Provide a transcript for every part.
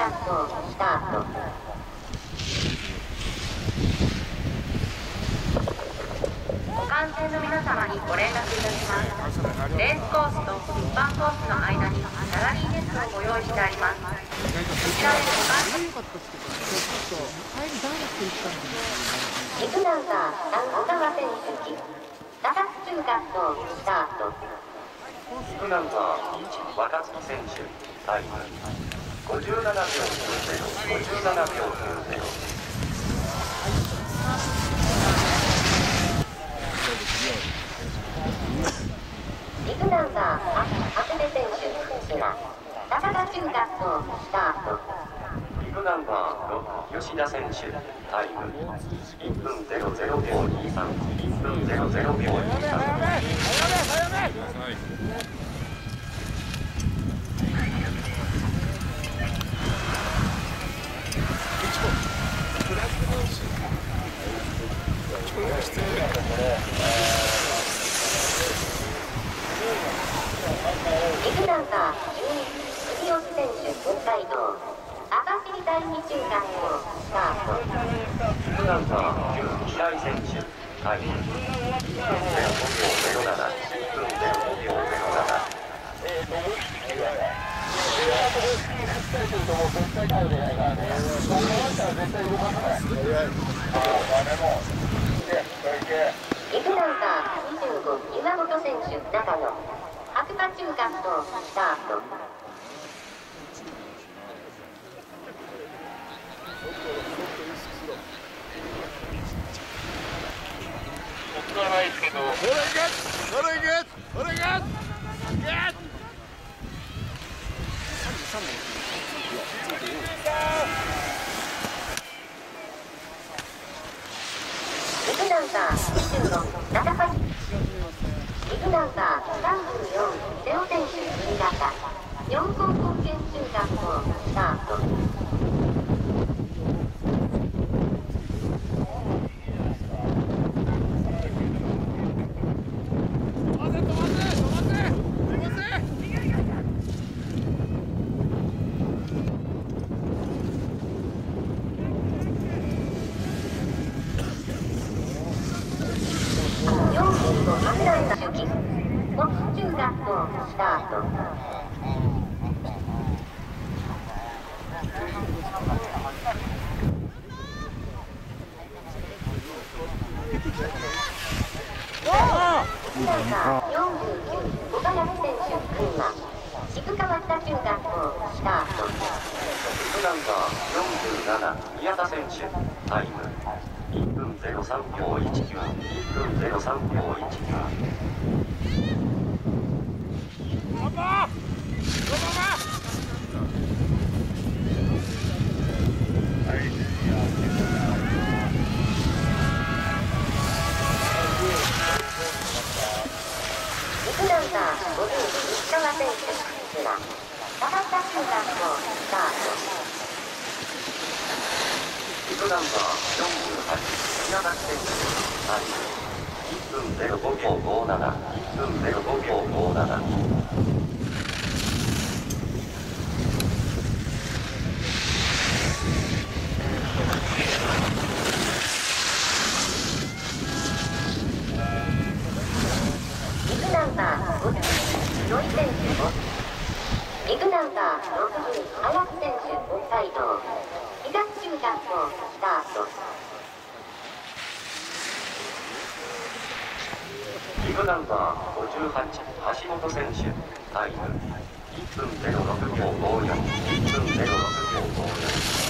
学校スタートご観戦の皆様にご連絡いたしますレースコースと一般コースの間にギャラリーネットをご用意してありますこちらでご観戦陸ナンバー3小川選手機高津中学校スタート副ナンバー1若月選手タイム。57秒90 57秒90陸ナンバー8長谷部選手今高田中学校スタートビブナンバー6吉田選手タイム1分00秒23 1分00秒23陸ナンバー12杉尾選手北海道赤尻第二中学校スタート副ナンバー9平井選手タイム1分05秒07 1分05秒07陸ナンバー25岩本選手長野白馬中学校スタート陸ナンバー26長崎陸ナンバー34瀬尾選手新潟四高高原中学校スタート45松平主機モツ中学校スタートナンバー49岡崎選手群馬渋川北中学校スタート副ナンバー47宮田選手タイム1分03秒19 1分03秒19 1分05秒57 1分05秒57陸ナンバー50土井選手5陸ナンバー60荒木選手北海道東中学校スタートビブナンバー58橋本選手タイム。1分06秒54 1分06秒54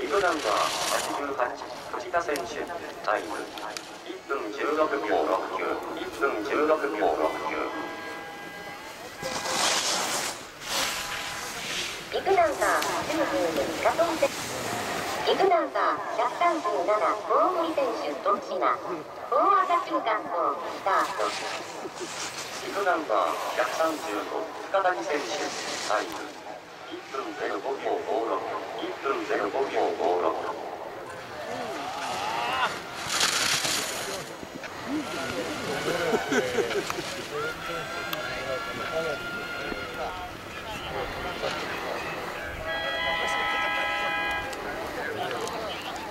ビブナンバー88藤田選手タイム1分16秒69 1分16秒69ビッグナンバー92加藤選ビッグナンバー137大森選手徳島大和田中学校スタートビッグナンバー135深谷選手タイム。1分05秒56 1分05秒56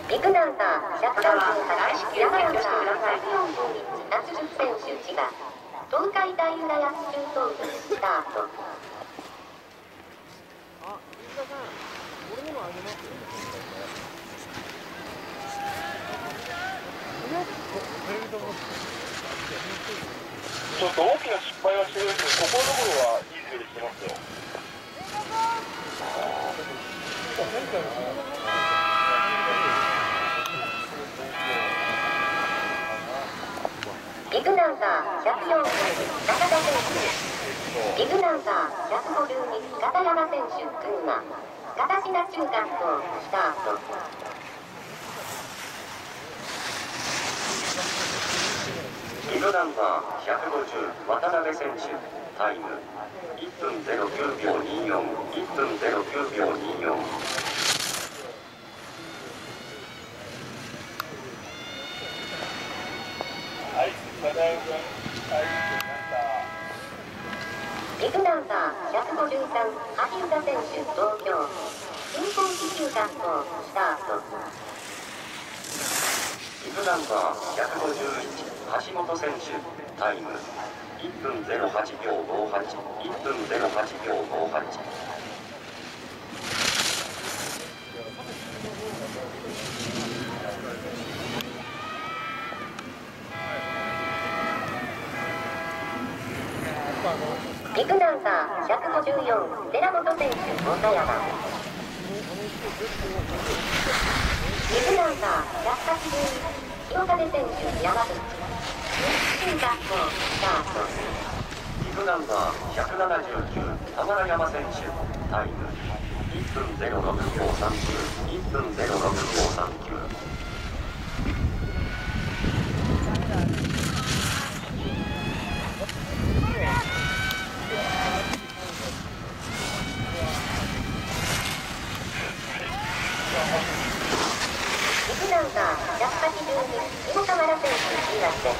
ビグナンバー138山山口夏10選手千葉東海大浦安中等部スタート。ちょっと大きな失敗はしてるんですけど、ここのところはいい滑りしてますよ。ビッグナンバー104中田選手ビッグナンバー152片山選手群馬片品中学校スタートビッグナンバー150渡辺選手タイム1分09秒241分09秒24はい、ただいま。はい、ビッグナンバー153萩生田選手東京。新婚中学校スタート。ビッグナンバー151橋本選手タイム。1分08秒581分08秒58ビッグナンバー154寺本選手岡山ビッグナンバー182清風選手山口中学校スタート。ビッグナンバー179田原山選手タイム1分06秒39 1分06539秒39ビッグナンバー182下河原選手岩手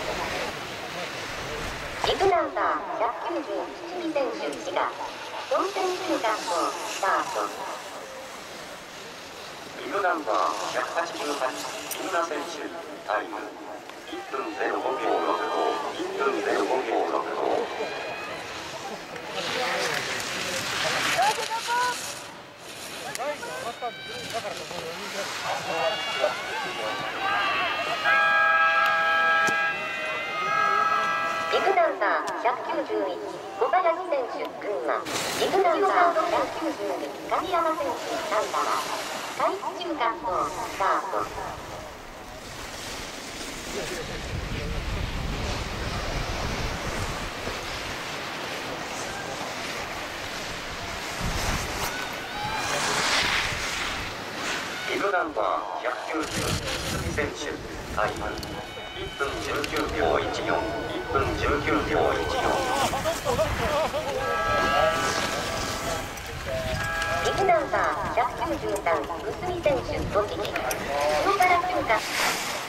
ビッグナンバー190七見選手滋賀四千中学校スタートビッグナンバー188木村選手タイム。1分05秒65 1分05秒65ビッグナンバー191小林選手群馬ビッグナンバー192神山選手神奈川海中学校スタートナンバー190選手タイム1分19秒14 1分19秒14ビッグナンバー193臼見選手栃木塩原中学